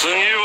Senhor.